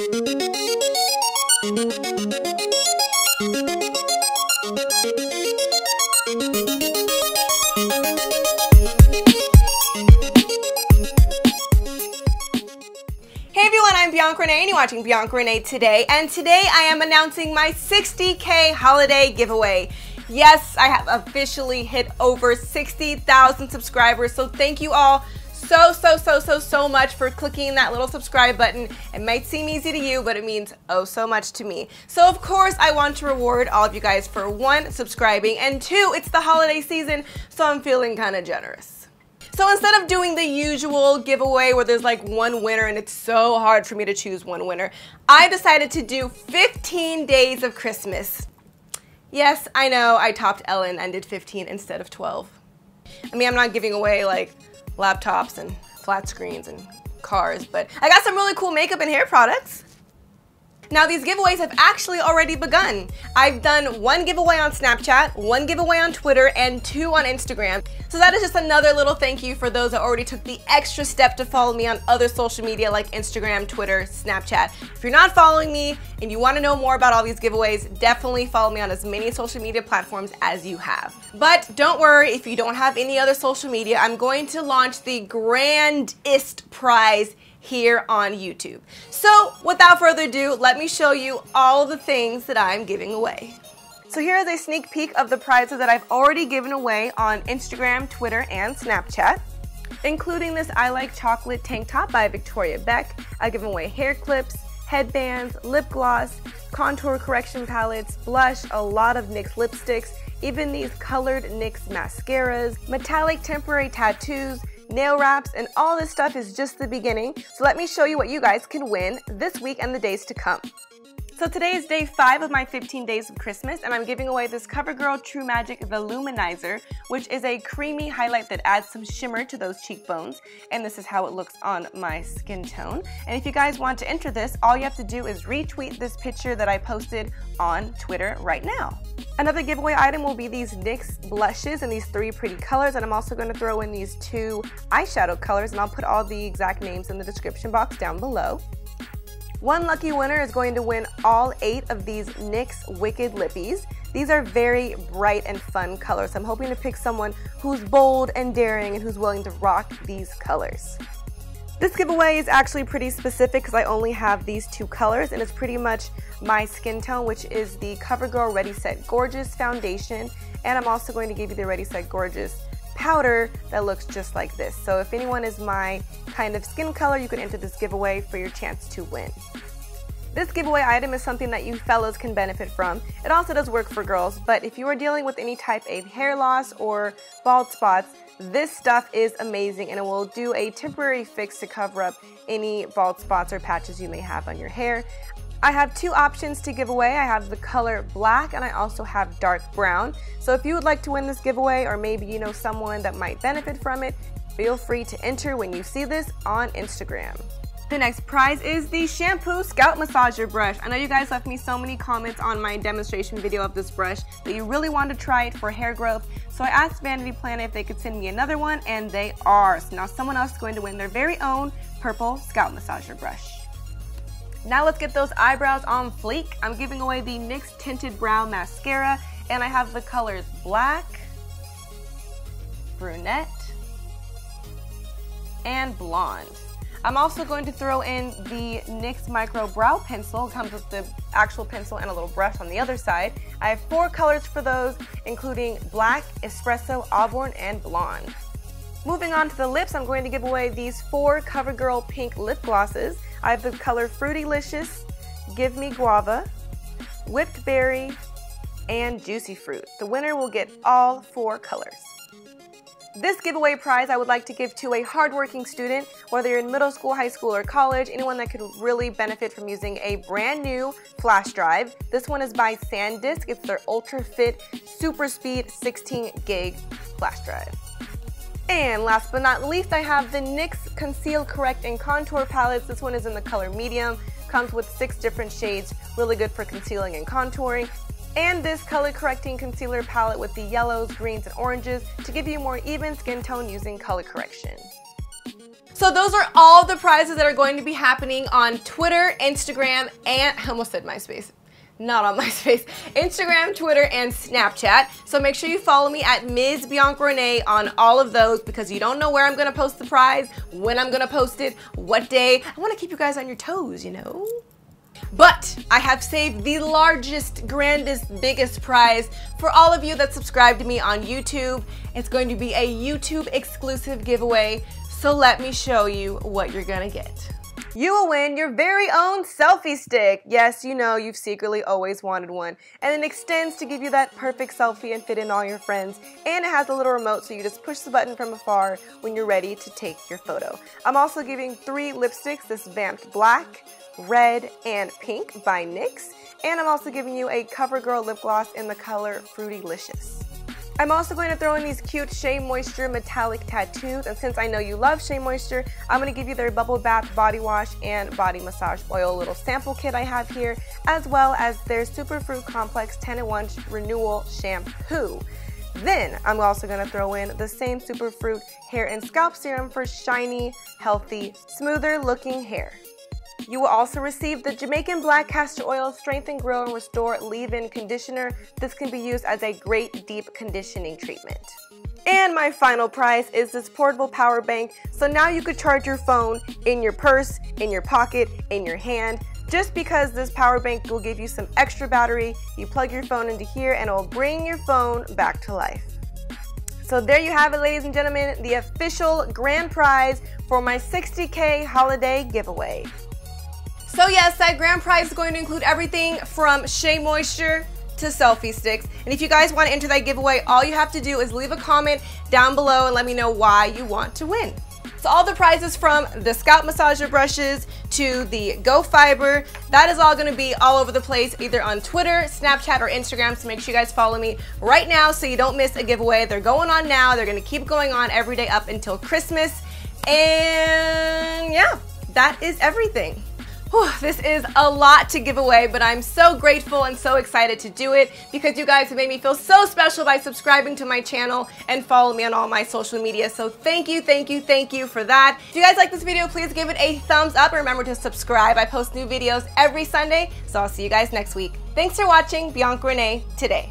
Hey everyone, I'm Bianca Renee and you're watching Bianca Renee today. And today I am announcing my 60K holiday giveaway. Yes, I have officially hit over 60,000 subscribers. So thank you all so, so, so, so, so much for clicking that little subscribe button. It might seem easy to you, but it means oh so much to me. So of course, I want to reward all of you guys for one, subscribing, and two, it's the holiday season, so I'm feeling kind of generous. So instead of doing the usual giveaway where there's like one winner and it's so hard for me to choose one winner, I decided to do 15 days of Christmas. Yes, I know I topped Ellen and did 15 instead of 12. I mean, I'm not giving away like laptops and flat screens and cars, but I got some really cool makeup and hair products. Now these giveaways have actually already begun. I've done one giveaway on Snapchat, one giveaway on Twitter, and two on Instagram. So that is just another little thank you for those that already took the extra step to follow me on other social media like Instagram, Twitter, Snapchat. If you're not following me and you want to know more about all these giveaways, definitely follow me on as many social media platforms as you have. But don't worry if you don't have any other social media, I'm going to launch the grandest prize here on YouTube. So without further ado, let me show you all the things that I'm giving away. So here is a sneak peek of the prizes that I've already given away on Instagram, Twitter, and Snapchat, including this I Like Chocolate tank top by Victoria Beck. I've given away hair clips, headbands, lip gloss, contour correction palettes, blush, a lot of NYX lipsticks, even these colored NYX mascaras, metallic temporary tattoos, nail wraps, and all this stuff is just the beginning. So let me show you what you guys can win this week and the days to come. So today is day five of my 15 days of Christmas and I'm giving away this CoverGirl True Magic Voluminizer, which is a creamy highlight that adds some shimmer to those cheekbones. And this is how it looks on my skin tone. And if you guys want to enter this, all you have to do is retweet this picture that I posted on Twitter right now. Another giveaway item will be these NYX blushes in these three pretty colors and I'm also going to throw in these two eyeshadow colors and I'll put all the exact names in the description box down below. One lucky winner is going to win all eight of these NYX Wicked Lippies. These are very bright and fun colors. I'm hoping to pick someone who's bold and daring and who's willing to rock these colors. This giveaway is actually pretty specific because I only have these two colors and it's pretty much my skin tone which is the CoverGirl Ready Set Gorgeous foundation and I'm also going to give you the Ready Set Gorgeous powder that looks just like this. So if anyone is my kind of skin color, you can enter this giveaway for your chance to win. This giveaway item is something that you fellows can benefit from. It also does work for girls, but if you are dealing with any type of hair loss or bald spots, this stuff is amazing and it will do a temporary fix to cover up any bald spots or patches you may have on your hair. I have two options to give away. I have the color black and I also have dark brown. So if you would like to win this giveaway or maybe you know someone that might benefit from it, feel free to enter when you see this on Instagram. The next prize is the Shampoo Scalp Massager Brush. I know you guys left me so many comments on my demonstration video of this brush that you really wanted to try it for hair growth. So I asked Vanity Planet if they could send me another one and they are. So now someone else is going to win their very own purple scalp massager brush. Now let's get those eyebrows on fleek. I'm giving away the NYX Tinted Brow Mascara and I have the colors black, brunette, and blonde. I'm also going to throw in the NYX Micro Brow Pencil. It comes with the actual pencil and a little brush on the other side. I have four colors for those, including black, espresso, auburn, and blonde. Moving on to the lips, I'm going to give away these four CoverGirl pink lip glosses. I have the color Fruitylicious, Give Me Guava, Whipped Berry, and Juicy Fruit. The winner will get all four colors. This giveaway prize I would like to give to a hardworking student, whether you're in middle school, high school, or college, anyone that could really benefit from using a brand new flash drive. This one is by SanDisk. It's their Ultra Fit Super Speed 16 gig flash drive. And last but not least, I have the NYX Conceal, Correct, and Contour palettes. This one is in the color medium, comes with six different shades, really good for concealing and contouring. And this color correcting concealer palette with the yellows, greens, and oranges to give you more even skin tone using color correction. So those are all the prizes that are going to be happening on Twitter, Instagram, and I almost said MySpace not on MySpace, Instagram, Twitter, and Snapchat. So make sure you follow me at Ms. Bianca Renee on all of those because you don't know where I'm gonna post the prize, when I'm gonna post it, what day. I wanna keep you guys on your toes, you know? But I have saved the largest, grandest, biggest prize for all of you that subscribe to me on YouTube. It's going to be a YouTube exclusive giveaway. So let me show you what you're gonna get you will win your very own selfie stick. Yes, you know you've secretly always wanted one. And it extends to give you that perfect selfie and fit in all your friends. And it has a little remote so you just push the button from afar when you're ready to take your photo. I'm also giving three lipsticks, this Vamped Black, Red, and Pink by NYX. And I'm also giving you a CoverGirl lip gloss in the color Fruitylicious. I'm also going to throw in these cute Shea Moisture metallic tattoos, and since I know you love Shea Moisture, I'm going to give you their Bubble Bath Body Wash and Body Massage Oil little sample kit I have here, as well as their Superfruit Complex 10 in 1 Renewal Shampoo. Then I'm also going to throw in the same Superfruit Hair and Scalp Serum for shiny, healthy, smoother looking hair. You will also receive the Jamaican Black Castor Oil Strengthen, Grow, and Restore Leave-In Conditioner. This can be used as a great deep conditioning treatment. And my final prize is this portable power bank. So now you could charge your phone in your purse, in your pocket, in your hand. Just because this power bank will give you some extra battery, you plug your phone into here and it will bring your phone back to life. So there you have it, ladies and gentlemen, the official grand prize for my 60K holiday giveaway. So yes, that grand prize is going to include everything from Shea Moisture to selfie sticks. And if you guys want to enter that giveaway, all you have to do is leave a comment down below and let me know why you want to win. So all the prizes from the scalp massager brushes to the Go Fiber, that is all gonna be all over the place, either on Twitter, Snapchat, or Instagram. So make sure you guys follow me right now so you don't miss a giveaway. They're going on now. They're gonna keep going on every day up until Christmas. And yeah, that is everything. Whew, this is a lot to give away, but I'm so grateful and so excited to do it because you guys have made me feel so special by subscribing to my channel and follow me on all my social media. So thank you, thank you, thank you for that. If you guys like this video, please give it a thumbs up remember to subscribe. I post new videos every Sunday, so I'll see you guys next week. Thanks for watching Bianca Renee today.